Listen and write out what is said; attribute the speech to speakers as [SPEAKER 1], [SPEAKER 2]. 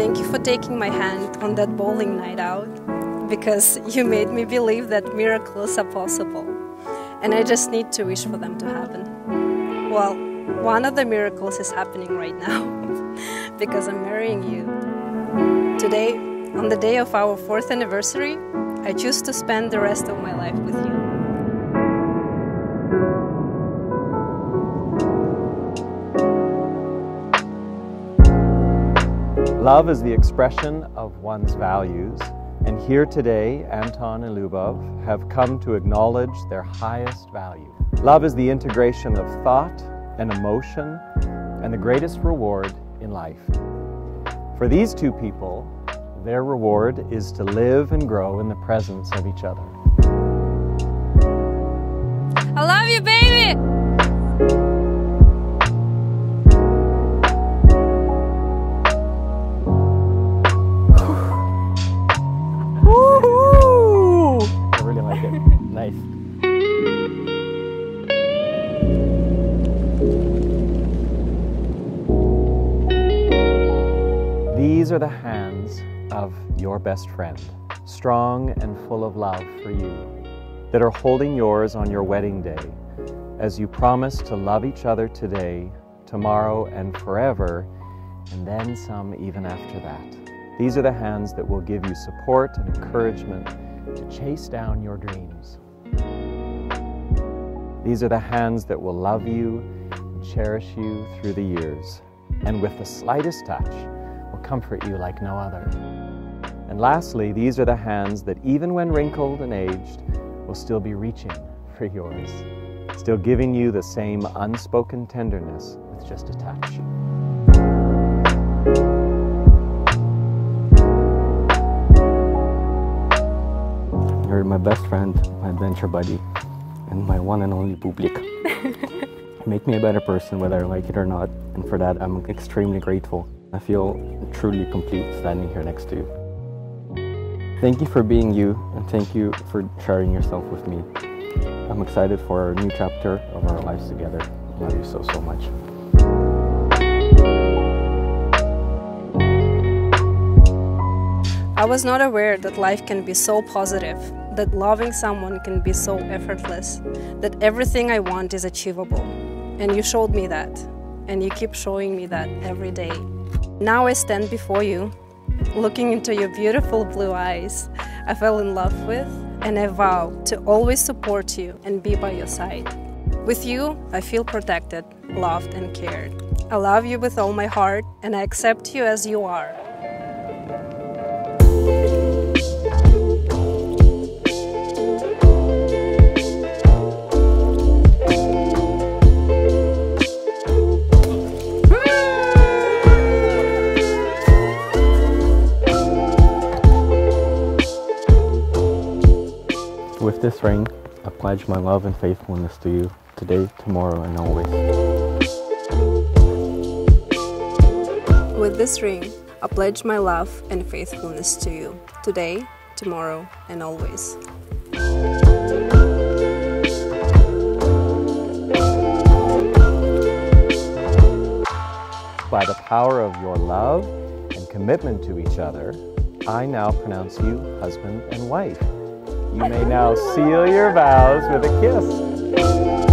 [SPEAKER 1] Thank you for taking my hand on that bowling night out because you made me believe that miracles are possible. And I just need to wish for them to happen. Well, one of the miracles is happening right now because I'm marrying you. Today, on the day of our fourth anniversary, I choose to spend the rest of my life with you.
[SPEAKER 2] Love is the expression of one's values, and here today, Anton and Liubov have come to acknowledge their highest value. Love is the integration of thought and emotion and the greatest reward in life. For these two people, their reward is to live and grow in the presence of each other.
[SPEAKER 1] I love you, baby!
[SPEAKER 2] These are the hands of your best friend, strong and full of love for you, that are holding yours on your wedding day as you promise to love each other today, tomorrow, and forever, and then some even after that. These are the hands that will give you support and encouragement to chase down your dreams. These are the hands that will love you and cherish you through the years, and with the slightest touch, comfort you like no other. And lastly, these are the hands that, even when wrinkled and aged, will still be reaching for yours, still giving you the same unspoken tenderness with just a touch.
[SPEAKER 3] You're my best friend, my adventure buddy, and my one and only public. you make me a better person whether I like it or not, and for that I'm extremely grateful. I feel truly complete standing here next to you. Thank you for being you, and thank you for sharing yourself with me. I'm excited for our new chapter of our lives together. I love you so, so much.
[SPEAKER 1] I was not aware that life can be so positive, that loving someone can be so effortless, that everything I want is achievable. And you showed me that, and you keep showing me that every day. Now I stand before you, looking into your beautiful blue eyes I fell in love with, and I vow to always support you and be by your side. With you, I feel protected, loved, and cared. I love you with all my heart, and I accept you as you are.
[SPEAKER 3] With this ring, I pledge my love and faithfulness to you today, tomorrow, and always.
[SPEAKER 1] With this ring, I pledge my love and faithfulness to you today, tomorrow, and always.
[SPEAKER 2] By the power of your love and commitment to each other, I now pronounce you husband and wife. You may now seal your vows with a kiss.